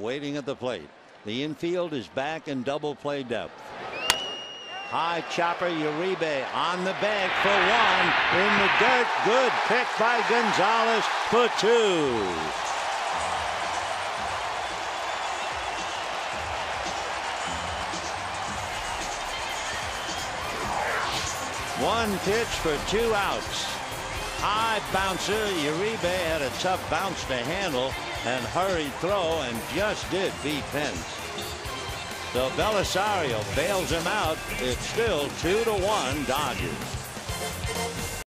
waiting at the plate. The infield is back in double play depth. High chopper Uribe on the bag for one in the dirt. Good pick by Gonzalez for two. One pitch for two outs. High bouncer. Uribe had a tough bounce to handle and hurried throw and just did beat Pence. So Belisario bails him out. It's still two to one Dodgers.